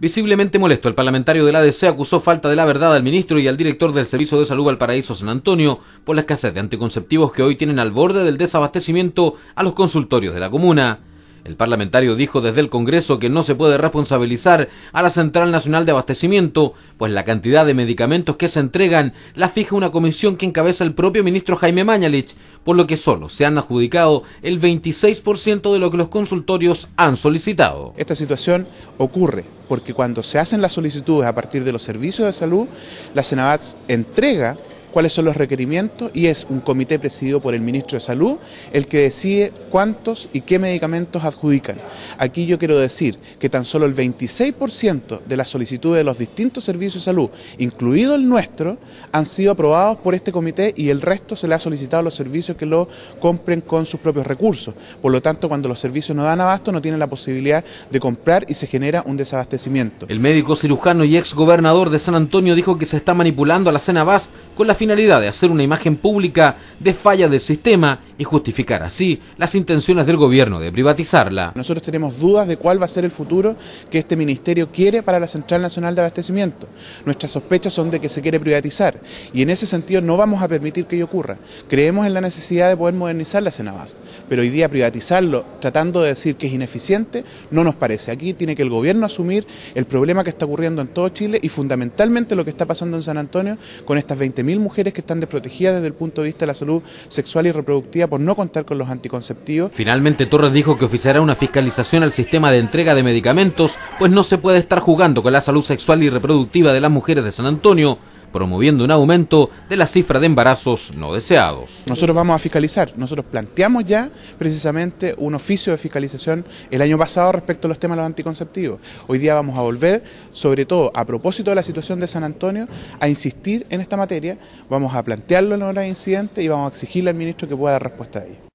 Visiblemente molesto, el parlamentario del ADC acusó falta de la verdad al ministro y al director del Servicio de Salud Valparaíso San Antonio por la escasez de anticonceptivos que hoy tienen al borde del desabastecimiento a los consultorios de la comuna. El parlamentario dijo desde el Congreso que no se puede responsabilizar a la Central Nacional de Abastecimiento, pues la cantidad de medicamentos que se entregan la fija una comisión que encabeza el propio ministro Jaime Mañalich, por lo que solo se han adjudicado el 26% de lo que los consultorios han solicitado. Esta situación ocurre porque cuando se hacen las solicitudes a partir de los servicios de salud, la Senabats entrega cuáles son los requerimientos y es un comité presidido por el ministro de Salud el que decide cuántos y qué medicamentos adjudican. Aquí yo quiero decir que tan solo el 26% de las solicitudes de los distintos servicios de salud, incluido el nuestro, han sido aprobados por este comité y el resto se le ha solicitado a los servicios que lo compren con sus propios recursos. Por lo tanto, cuando los servicios no dan abasto, no tienen la posibilidad de comprar y se genera un desabastecimiento. El médico cirujano y ex gobernador de San Antonio dijo que se está manipulando a la Cenabas con la finalidad de hacer una imagen pública de falla del sistema y justificar así las intenciones del gobierno de privatizarla. Nosotros tenemos dudas de cuál va a ser el futuro que este ministerio quiere para la Central Nacional de Abastecimiento. Nuestras sospechas son de que se quiere privatizar y en ese sentido no vamos a permitir que ello ocurra. Creemos en la necesidad de poder modernizar la Senabast, pero hoy día privatizarlo tratando de decir que es ineficiente no nos parece. Aquí tiene que el gobierno asumir el problema que está ocurriendo en todo Chile y fundamentalmente lo que está pasando en San Antonio con estas 20.000 mujeres que están desprotegidas desde el punto de vista de la salud sexual y reproductiva por no contar con los anticonceptivos. Finalmente Torres dijo que oficiará una fiscalización al sistema de entrega de medicamentos, pues no se puede estar jugando con la salud sexual y reproductiva de las mujeres de San Antonio, promoviendo un aumento de la cifra de embarazos no deseados. Nosotros vamos a fiscalizar, nosotros planteamos ya precisamente un oficio de fiscalización el año pasado respecto a los temas de los anticonceptivos. Hoy día vamos a volver, sobre todo a propósito de la situación de San Antonio, a insistir en esta materia, vamos a plantearlo en la hora de incidente y vamos a exigirle al ministro que pueda dar respuesta a ello.